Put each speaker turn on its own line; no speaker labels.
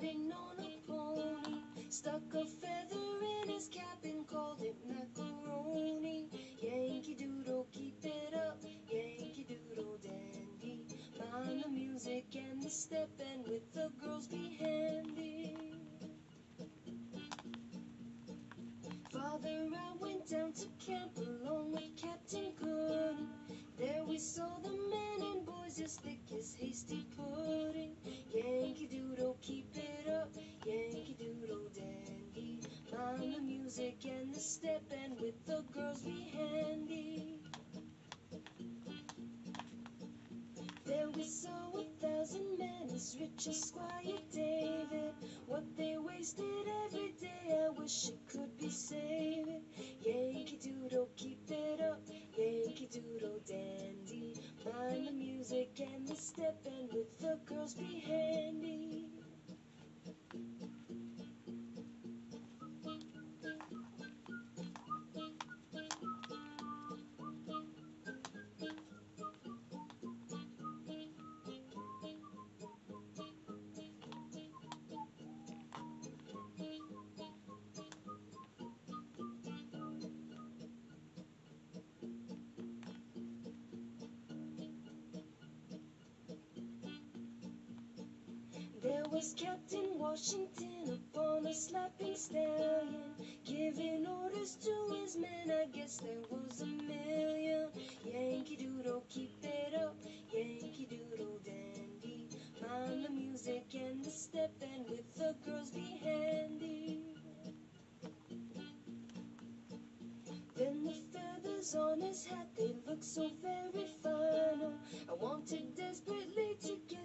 riding on a pony. Stuck a feather in his cap and called it macaroni. Yankee Doodle, keep it up, Yankee Doodle dandy. Mind the music and the step, and with the girls be handy. Father, I went down to camp alone with music and the step, and with the girls be handy. There we saw a thousand men as rich as Squire David. What they wasted every day, I wish it could be saved. Yankee Doodle, keep it up, Yankee Doodle dandy. Mind the music and the step, and with the girls be handy. Was Captain Washington upon a slapping stallion, giving orders to his men. I guess there was a million. Yankee Doodle, keep it up, Yankee Doodle dandy. Mind the music and the step, and with the girls be handy. Then the feathers on his hat, they look so very fine. Oh, I wanted desperately to get